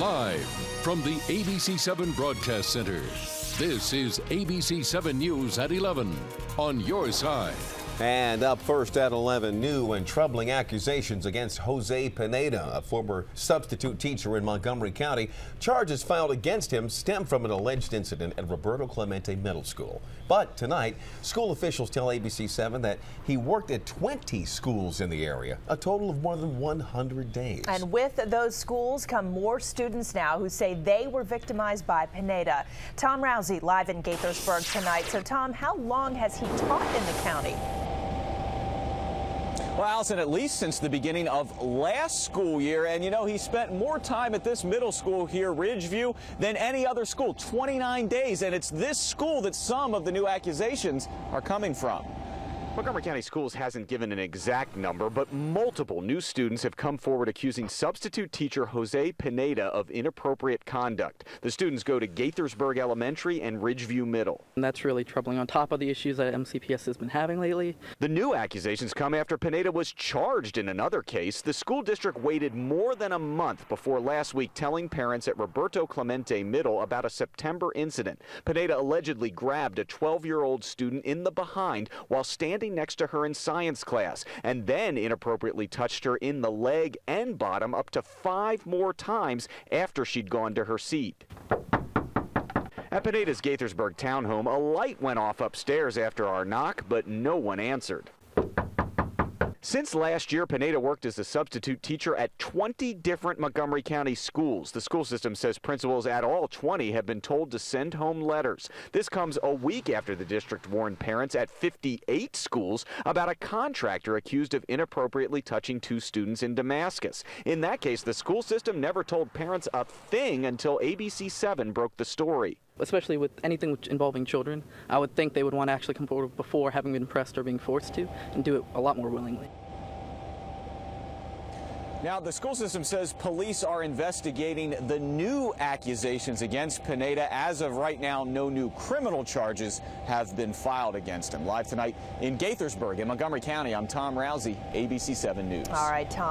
Live from the ABC 7 Broadcast Center, this is ABC 7 News at 11 on your side. And up first at 11, new and troubling accusations against Jose Pineda, a former substitute teacher in Montgomery County. Charges filed against him stem from an alleged incident at Roberto Clemente Middle School. But tonight, school officials tell ABC 7 that he worked at 20 schools in the area, a total of more than 100 days. And with those schools come more students now who say they were victimized by Pineda. Tom Roussey live in Gaithersburg tonight. So, Tom, how long has he taught in the county? Well, Allison, at least since the beginning of last school year. And, you know, he spent more time at this middle school here, Ridgeview, than any other school, 29 days. And it's this school that some of the new accusations are coming from. Montgomery County Schools hasn't given an exact number, but multiple new students have come forward accusing substitute teacher Jose Pineda of inappropriate conduct. The students go to Gaithersburg Elementary and Ridgeview Middle. And that's really troubling on top of the issues that MCPS has been having lately. The new accusations come after Pineda was charged in another case. The school district waited more than a month before last week telling parents at Roberto Clemente Middle about a September incident. Pineda allegedly grabbed a 12-year-old student in the behind while standing standing next to her in science class and then inappropriately touched her in the leg and bottom up to five more times after she'd gone to her seat. At Pineda's Gaithersburg townhome, a light went off upstairs after our knock, but no one answered. Since last year, Pineda worked as a substitute teacher at 20 different Montgomery County schools. The school system says principals at all 20 have been told to send home letters. This comes a week after the district warned parents at 58 schools about a contractor accused of inappropriately touching two students in Damascus. In that case, the school system never told parents a thing until ABC 7 broke the story especially with anything involving children, I would think they would want to actually come forward before having been pressed or being forced to and do it a lot more willingly. Now, the school system says police are investigating the new accusations against Pineda. As of right now, no new criminal charges have been filed against him. Live tonight in Gaithersburg in Montgomery County, I'm Tom Roussey, ABC 7 News. All right, Tom.